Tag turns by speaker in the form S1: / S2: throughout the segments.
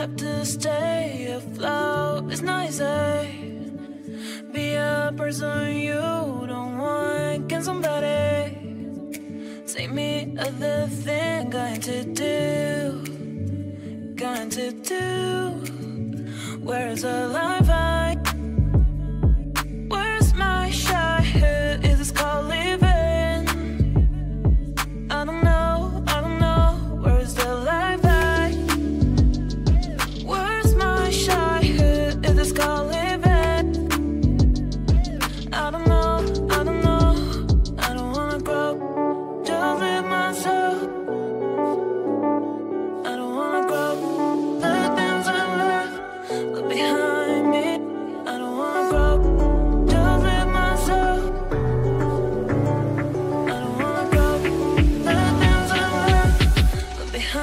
S1: have to stay afloat. It's nicer. Be a person you don't want. Can somebody take me other thing? Going to do, going to do. Where's the line?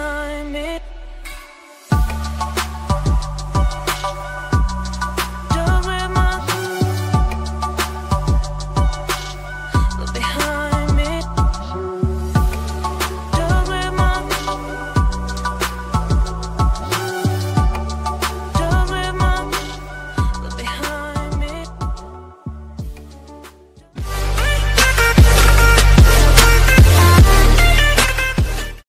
S1: time it